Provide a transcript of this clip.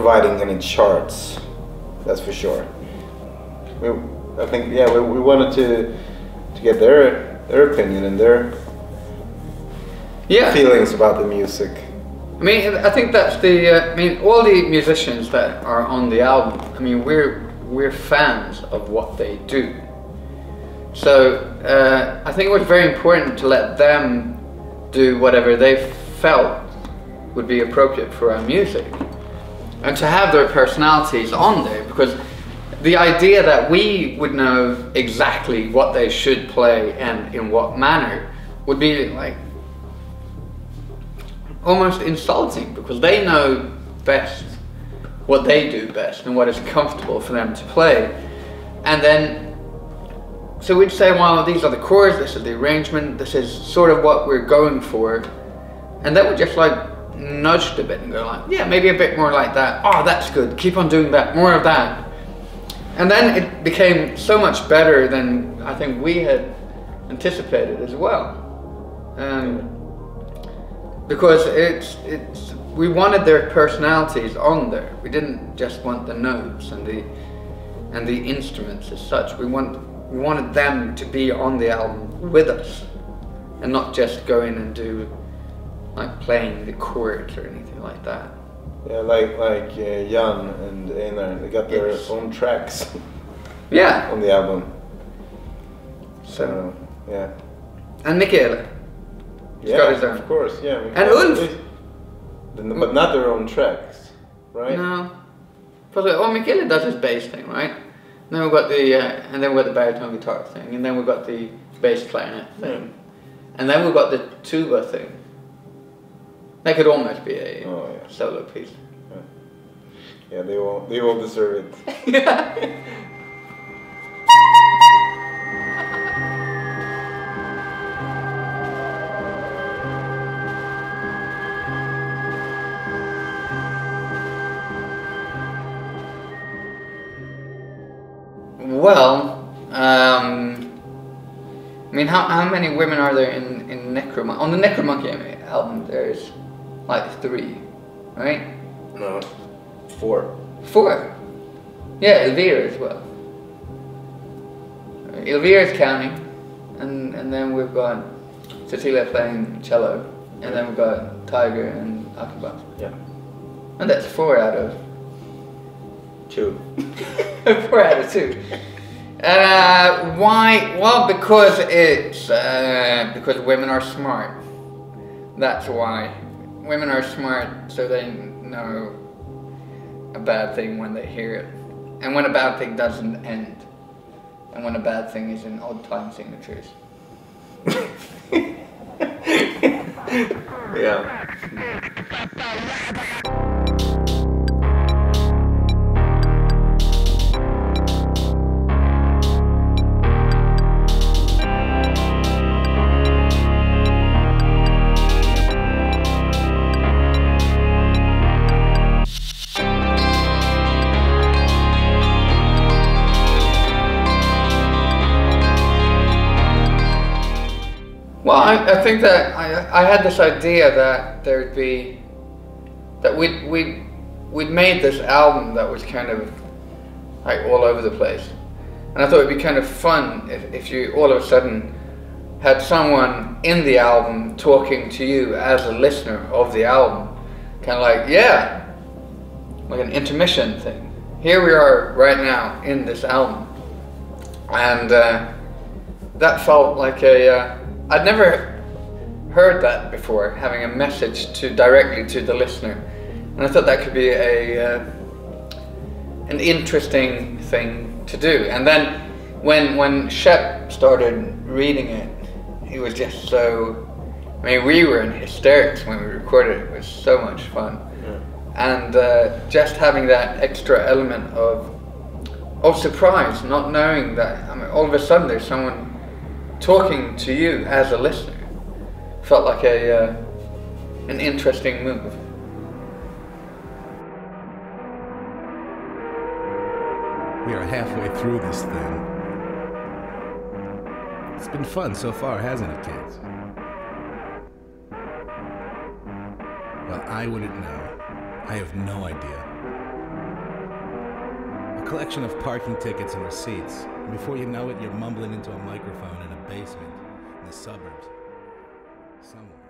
providing any charts. That's for sure. We, I think yeah, we, we wanted to to get their their opinion and their Yeah. feelings about the music. I mean, I think that's the. Uh, I mean, all the musicians that are on the album. I mean, we're we're fans of what they do. So uh, I think it was very important to let them do whatever they felt would be appropriate for our music, and to have their personalities on there because the idea that we would know exactly what they should play and in what manner would be like almost insulting because they know best what they do best and what is comfortable for them to play. And then, so we'd say, well, these are the chords, this is the arrangement, this is sort of what we're going for. And then we just like nudged a bit and go like, yeah, maybe a bit more like that. Oh, that's good. Keep on doing that. More of that. And then it became so much better than I think we had anticipated as well. Um, because it's it's we wanted their personalities on there. We didn't just want the notes and the and the instruments as such. We want we wanted them to be on the album with us, and not just go in and do like playing the chords or anything like that. Yeah, like like uh, Jan and Einar, they got their Yes. own tracks Yeah. on the album. So yeah, and Michaela. He's yeah, got his own. of course, yeah. And Ulf. But not their own tracks, right? No. But oh, Michaela does his bass thing, right? And then we've got the uh, and then we've got the baritone guitar thing, and then we've got the bass clarinet thing, and then we've got the tuba thing. That could almost be a Oh, yeah. solo piece. Yeah, they all they all deserve it. Well, um, I mean, how, how many women are there in in Necromonkey? On the Necromonkey album, there's like three, right? No, four. Four. Yeah, Elvira as well. Elvira's counting, and and then we've got Cecilia playing cello, and then we've got Tiger and Akiba, Yeah, and that's four out of two. four out of two. Uh, why? Well, because it's uh, because women are smart. That's why women are smart, so they know a bad thing when they hear it, and when a bad thing doesn't end, and when a bad thing is in odd time signatures. Yeah. Well, I, I think that I, I had this idea that there'd be that we'd we'd we'd made this album that was kind of like all over the place, and I thought it'd be kind of fun if, if you all of a sudden had someone in the album talking to you as a listener of the album, kind of like yeah, like an intermission thing. Here we are right now in this album, and. Uh, that felt like a uh, I'd never heard that before having a message to directly to the listener. And I thought that could be a uh, an interesting thing to do. And then when when Shep started reading it he was just so I mean we were in hysterics when we recorded it. It was so much fun. And uh, just having that extra element of of surprise, not knowing that I mean, all of a sudden there's someone talking to you as a listener, felt like a uh, an interesting move. We are halfway through this thing. It's been fun so far, hasn't it, kids? Well, I wouldn't know. I have no idea. Collection of parking tickets and receipts. And before you know it, you're mumbling into a microphone in a basement in the suburbs. Somewhere.